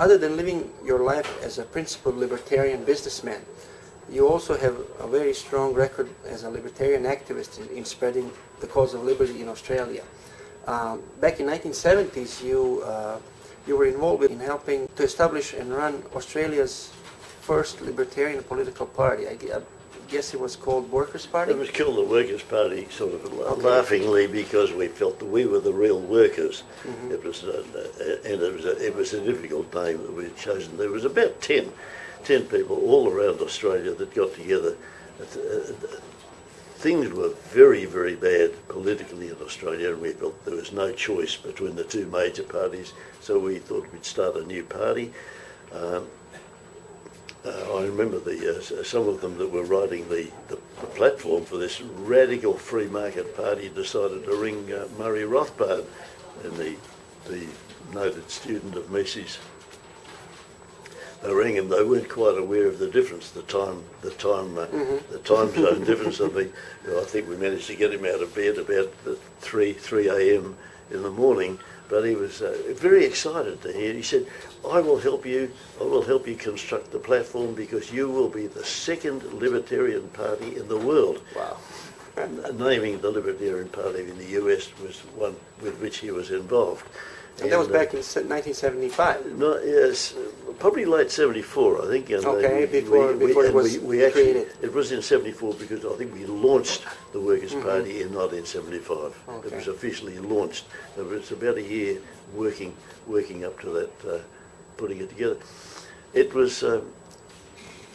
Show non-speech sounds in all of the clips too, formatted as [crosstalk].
other than living your life as a principled libertarian businessman, you also have a very strong record as a libertarian activist in, in spreading the cause of liberty in Australia. Um, back in 1970s, you uh, you were involved in helping to establish and run Australia's first libertarian political party. I, I guess it was called Workers' Party. It was called the Workers' Party, sort of Okay. laughingly, because we felt that we were the real workers. Mhm. It was, uh, uh, and it was, a, it was a difficult name that we'd chosen. There was about 10, 10 people all around Australia that got together. Uh, Things were very, very bad politically in Australia, and we felt there was no choice between the two major parties, so we thought we'd start a new party. Um, uh, I remember the uh, some of them that were writing the, the, the platform for this radical free market party decided to ring uh, Murray Rothbard, and the the noted student of Mises. They rang him. They weren't quite aware of the difference, the time, the time, uh, the time [laughs] zone difference. I think, I think we managed to get him out of bed about uh, three three a.m. in the morning. But he was uh, very excited to hear. He said, "I will help you. I will help you construct the platform because you will be the second libertarian party in the world." Wow. Naming the Libertarian Party in the US was one with which he was involved. And that was uh, back in 1975. no, yes, probably late '74, I think. And Okay, before- before it was we, we actually, created. It was in '74 because I think we launched the Workers' Party in 1975. It Mm-hmm. Was officially launched. It was about a year working, working up to that, uh, putting it together. It was. Um,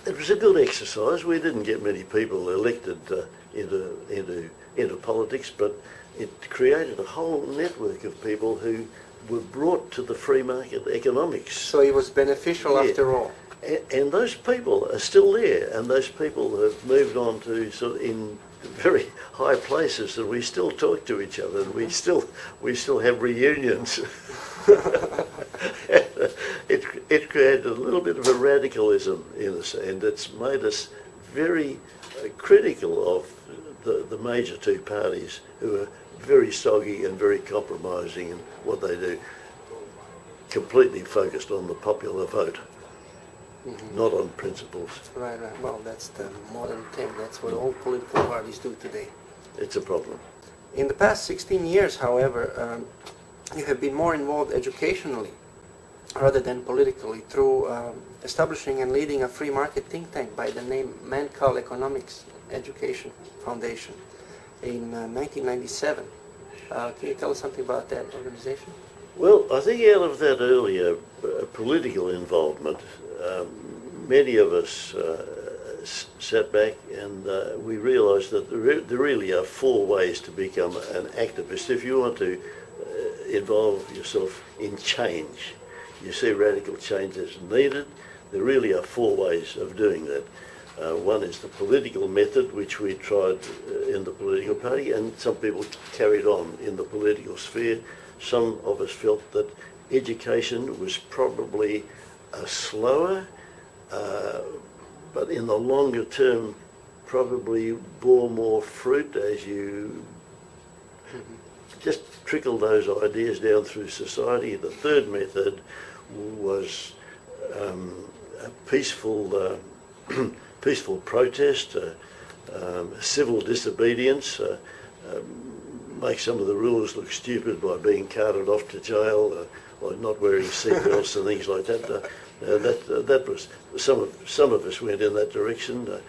it was a good exercise. We didn't get many people elected uh, into, into, into politics, but it created a whole network of people who were brought to the free market economics. So it was beneficial Yeah. after all. A- And those people are still there, and those people have moved on to sort of in very [laughs] high places, and we still talk to each other, and we still we still have reunions. [laughs] [laughs] it it created a little bit of a radicalism in us, and it's made us very uh, critical of the the major two parties who are very soggy and very compromising in what they do, completely focused on the popular vote not on principles. Right, right. Well, that's the modern thing. That's what all political parties do today. It's a problem. In the past 16 years, however, um, you have been more involved educationally rather than politically through um, establishing and leading a free market think tank by the name Mannkal Economics Education Foundation in uh, 1997. Uh, can you tell us something about that organization? Well, I think out of that earlier uh, political involvement, um, many of us uh, sat back and uh, we realised that there, re- there really are four ways to become an activist. If you want to uh, involve yourself in change, you see radical change as needed, there really are four ways of doing that. Uh, one is the political method, which we tried uh, in the political party, and some people carried on in the political sphere. Some of us felt that education was probably uh, slower, uh, but in the longer term, probably bore more fruit as you just trickle those ideas down through society. The third method was um, a peaceful, uh, [clears throat] peaceful protest, uh, um, civil disobedience, uh, um, make some of the rulers look stupid by being carted off to jail, uh, or not wearing seatbelts and things like that. Uh, uh, that uh, that was some of some of us went in that direction, uh,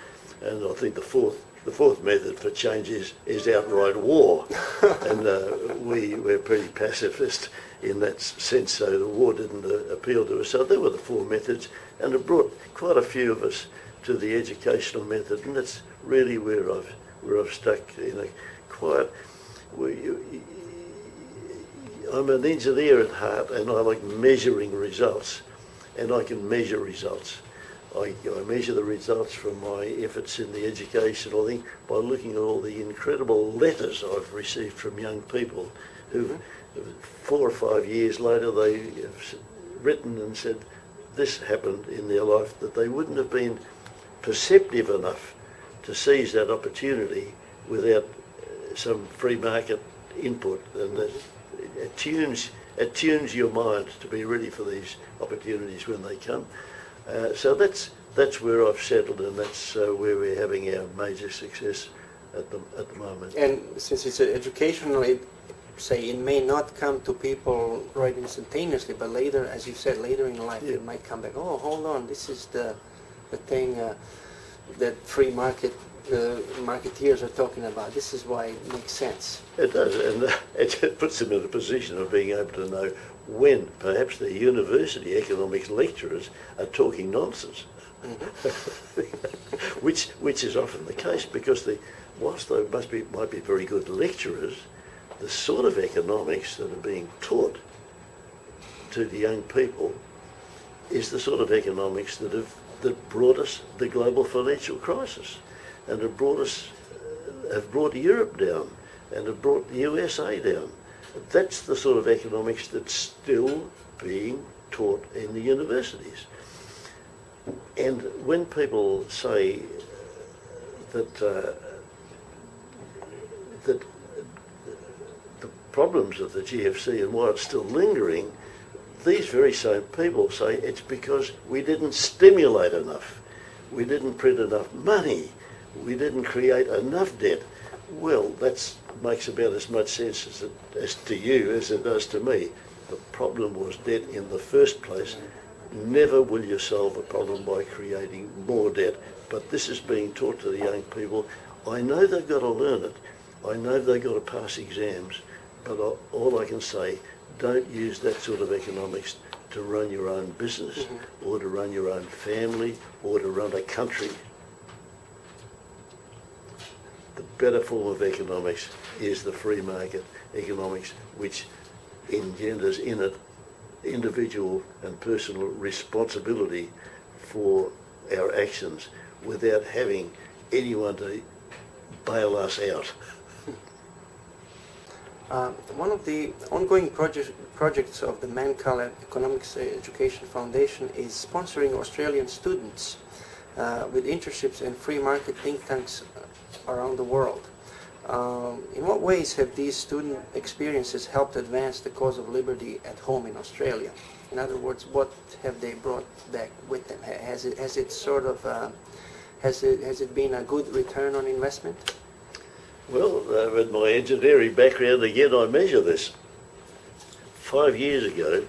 and I think the fourth the fourth method for change is, is outright war, [laughs] and uh, we we're pretty pacifist in that sense. So the war didn't uh, appeal to us. So there were the four methods, and it brought quite a few of us to the educational method, and that's really where I've where I've stuck in a quiet. We, I'm an engineer at heart, and I like measuring results, and I can measure results. I, I measure the results from my efforts in the educational thing by looking at all the incredible letters I've received from young people who, mm-hmm. four or five years later, they have written and said this happened in their life that they wouldn't have been perceptive enough to seize that opportunity without uh, some free market input, and that it tunes it tunes your mind to be ready for these opportunities when they come. Uh, so that's that's where I've settled, and that's uh, where we're having our major success at the at the moment. And since it's educational, it, say it may not come to people right instantaneously, but later, as you said, later in life, Yeah. it might come back. Oh, hold on, this is the the thing uh, that free market uh, marketeers are talking about. This is why it makes sense. It does, and uh, [laughs] it puts them in a position of being able to know when perhaps the university economics lecturers are talking nonsense, [laughs] which which is often the case because the whilst they must be might be very good lecturers, the sort of economics that are being taught to the young people is the sort of economics that have that brought us the global financial crisis, and have brought us have brought Europe down, and have brought the USA down. That's the sort of economics that's still being taught in the universities. And when people say that uh, that the problems of the GFC and why it's still lingering, these very same people say it's because we didn't stimulate enough, we didn't print enough money, we didn't create enough debt. Well, that makes about as much sense as, it, as to you as it does to me. The problem was debt in the first place. Never will you solve a problem by creating more debt. But this is being taught to the young people. I know they've got to learn it. I know they've got to pass exams. But all I can say, don't use that sort of economics to run your own business mm-hmm. or to run your own family or to run a country. The better form of economics is the free market economics, which engenders in it individual and personal responsibility for our actions without having anyone to bail us out. Uh, one of the ongoing project, projects of the Mannkal Economics Education Foundation is sponsoring Australian students uh, with internships in free market think tanks around the world. Um, in what ways have these student experiences helped advance the cause of liberty at home in Australia? In other words, what have they brought back with them? Has it, has it sort of, uh, has it, has it been a good return on investment? Well, uh, with my engineering background again, I measure this. Five years ago,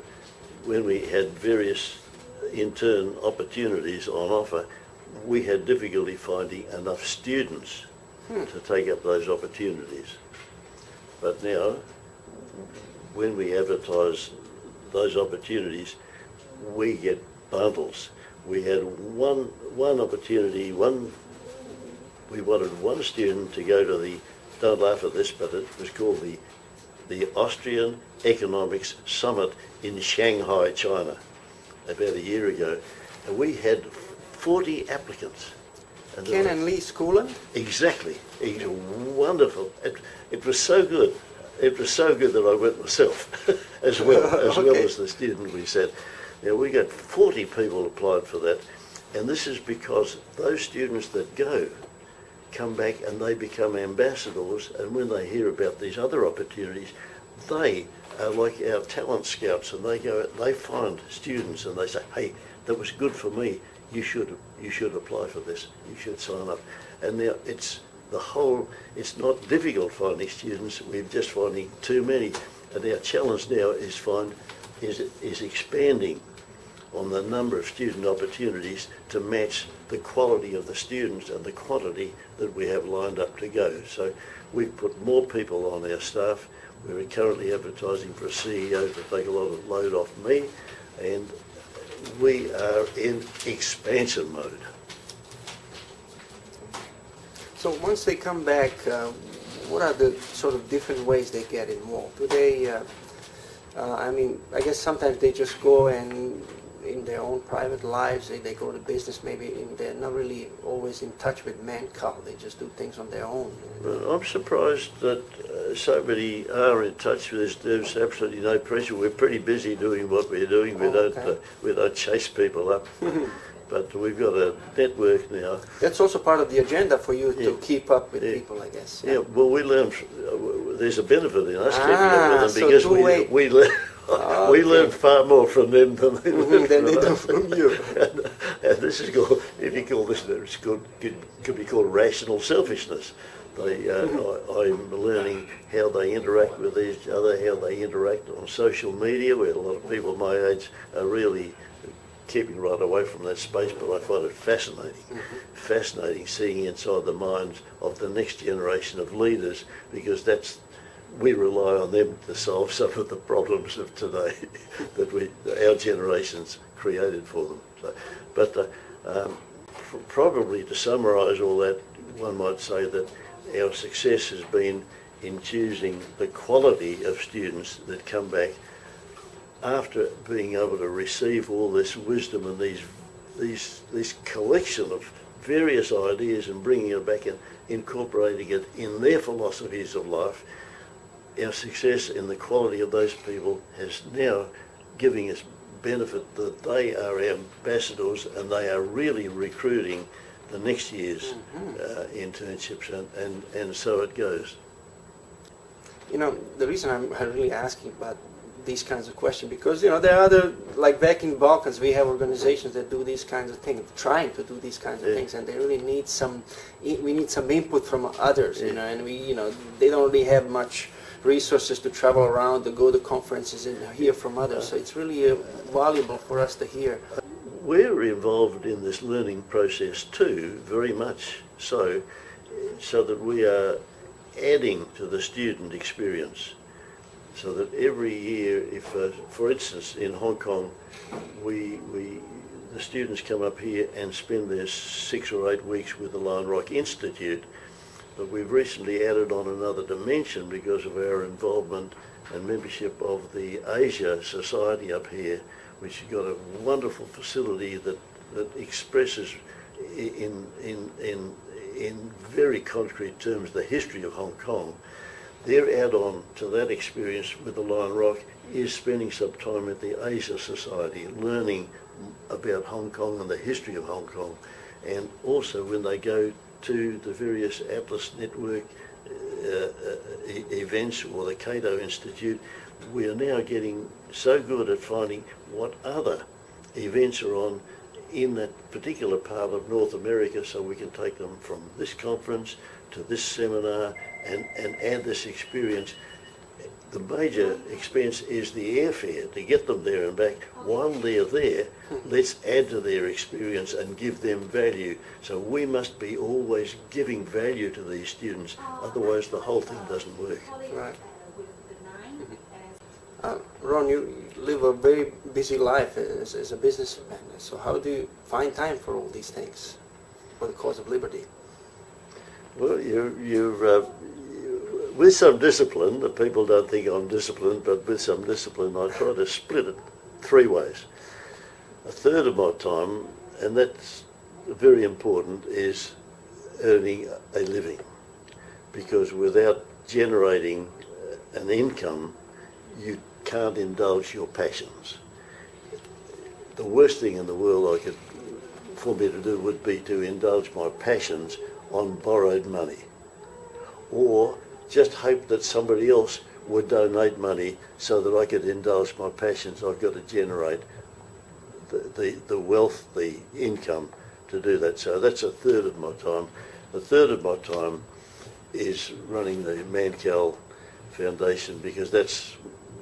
when we had various intern opportunities on offer, we had difficulty finding enough students to take up those opportunities. But now, when we advertise those opportunities, we get bundles. We had one one opportunity, one we wanted one student to go to the don't laugh at this, but it was called the the Austrian Economics Summit in Shanghai, China, about a year ago, and we had 40 applicants. And Ken and Lee Schoolland? Exactly. It was wonderful. It, it was so good. It was so good that I went myself [laughs] as well, [laughs] as well as the student we said. Now we got 40 people applied for that, and this is because those students that go come back and they become ambassadors, and when they hear about these other opportunities, they are like our talent scouts, and they go, they find students and they say, hey, that was good for me. You should, you should apply for this. You should sign up. And now it's the whole. It's not difficult finding students. We're just finding too many, and our challenge now is find is is expanding on the number of student opportunities to match the quality of the students and the quantity that we have lined up to go. So we've put more people on our staff. We're currently advertising for a CEO to take a lot of load off me, and we are in expansion mode. So once they come back, uh, what are the sort of different ways they get involved? Do they, uh, uh, I mean, I guess sometimes they just go and in their own private lives, they, they go to business maybe, and they're not really always in touch with Mannkal. They just do things on their own. Well, I'm surprised that uh, so many are in touch with us. There's absolutely no pressure. We're pretty busy doing what we're doing. We Oh, don't okay. uh, we don't chase people up, [laughs] but we've got a network now. That's also part of the agenda for you to keep up with Yeah. people, I guess. Yeah, well, we learn. fr- uh, There's a benefit in us keeping Ah, up with them so because we we learn we learn far more from them than they Mhm, learn than from from [laughs] you. and, and this is called, if you call this, it's called, could, could be called rational selfishness. They, uh, I, I'm learning how they interact with each other, how they interact on social media, where a lot of people my age are really keeping right away from that space, but I find it fascinating, fascinating seeing inside the minds of the next generation of leaders, because that's we rely on them to solve some of the problems of today [laughs] that we our generations created for them. So, but uh, um, pr- probably to summarise all that, one might say that our success has been in choosing the quality of students that come back after being able to receive all this wisdom and these these this collection of various ideas and bringing it back and incorporating it in their philosophies of life, our success in the quality of those people has now giving us benefit that they are our ambassadors and they are really recruiting the next year's uh, internships and, and, and so it goes. You know, the reason I'm really asking about these kinds of questions because you know there are other like back in Balkans we have organizations that do these kinds of things, trying to do these kinds of Yeah. things, and they really need some. We need some input from others, you know, and we you know they don't really have much resources to travel around to go to conferences and hear from others. So it's really uh, valuable for us to hear. We're involved in this learning process too, very much so, so that we are adding to the student experience. So that every year, if, uh, for instance, in Hong Kong, we, we, the students come up here and spend their six or eight weeks with the Lion Rock Institute, but we've recently added on another dimension because of our involvement and membership of the Asia Society up here, which has got a wonderful facility that, that expresses in, in, in, in very concrete terms the history of Hong Kong. Their add-on to that experience with the Lion Rock is spending some time at the Asia Society, learning about Hong Kong and the history of Hong Kong. And also when they go to the various Atlas Network uh, uh, events or the Cato Institute, we are now getting so good at finding what other events are on in that particular part of North America so we can take them from this conference to this seminar and, and add this experience. The major expense is the airfare to get them there and back. While they're there, let's add to their experience and give them value. So we must be always giving value to these students, otherwise the whole thing doesn't work. Right. Uh, Ron, you live a very busy life as, as a businessman. So how do you find time for all these things for the cause of liberty? Well, you, you're, uh, you, with some discipline, the people don't think I'm disciplined, but with some discipline, I try to split it three ways. A third of my time, and that's very important, is earning a living. Because without generating an income, you can't indulge your passions. The worst thing in the world I could, for me to do would be to indulge my passions on borrowed money. Or just hope that somebody else would donate money so that I could indulge my passions. I've got to generate the, the, the wealth, the income to do that. So that's a third of my time. A third of my time is running the Mannkal Foundation because that's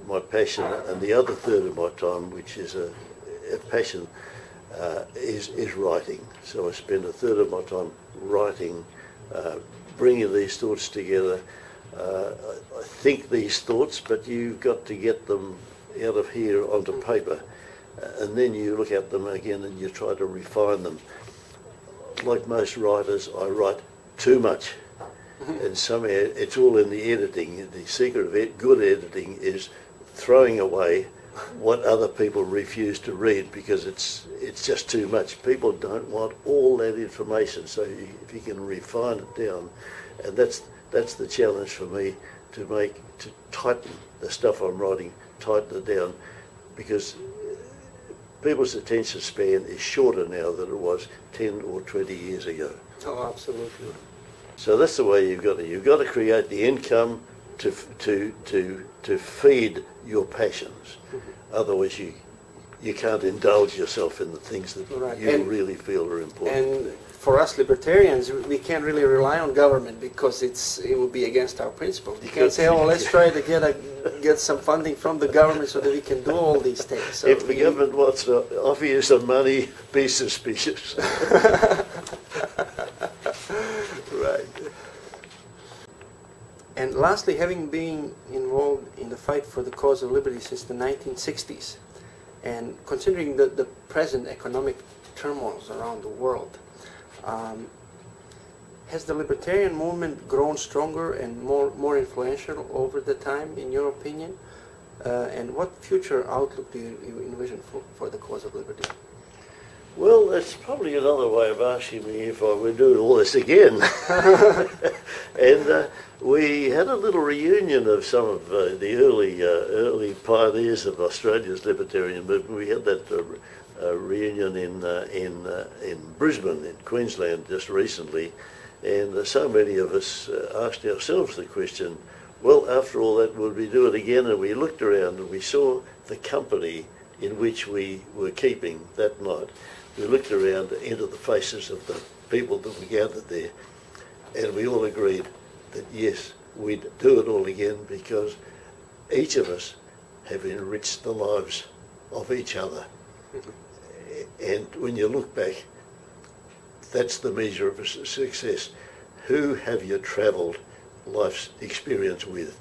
my passion. And the other third of my time, which is a, a passion, uh, is, is writing. So I spend a third of my time writing, uh, bringing these thoughts together. Uh, think these thoughts, but you've got to get them out of here onto paper. Uh, and then you look at them again and you try to refine them. Like most writers, I write too much. And somehow it's all in the editing. The secret of ed- good editing is throwing away what other people refuse to read because it's it's just too much. People don't want all that information. So you, if you can refine it down, and that's that's the challenge for me to make to tighten the stuff I'm writing, tighten it down, because people's attention span is shorter now than it was 10 or 20 years ago. Oh, absolutely. So that's the way you've got to. You've got to create the income to to to to feed your passions. Mm-hmm. Otherwise, you you can't indulge yourself in the things that Right. you And- really feel are important. And for us libertarians, we can't really rely on government because it's it would be against our principles. You can't say, "Oh, [laughs] let's try to get a, get some funding from the government so that we can do all these things." So if the we- government wants to offer you some money, be suspicious. [laughs] right. And lastly, having been involved in the fight for the cause of liberty since the 1960s, and considering the, the present economic turmoils around the world, um, has the libertarian movement grown stronger and more, more influential over the time, in your opinion? Uh, and what future outlook do you, you envision for, for the cause of liberty? Well, that's probably another way of asking me if I would do all this again. [laughs] and uh, we had a little reunion of some of uh, the early uh, early pioneers of Australia's libertarian movement. We had that uh, reunion in uh, in uh, in Brisbane, in Queensland, just recently, and uh, so many of us uh, asked ourselves the question. Well, after all that, would we do it again? And we looked around and we saw the company in which we were keeping that night. We looked around into the faces of the people that were gathered there, and we all agreed that yes, we'd do it all again because each of us have enriched the lives of each other. And when you look back, that's the measure of a success. Who have you travelled life's experience with?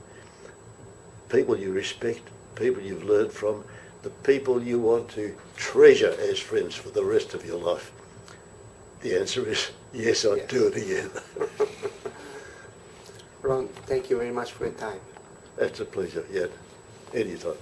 People you respect, people you've learned from, the people you want to treasure as friends for the rest of your life. The answer is yes, I'd Yes. do it again. [laughs] Ron, thank you very much for your time. That's a pleasure, yeah. Anytime.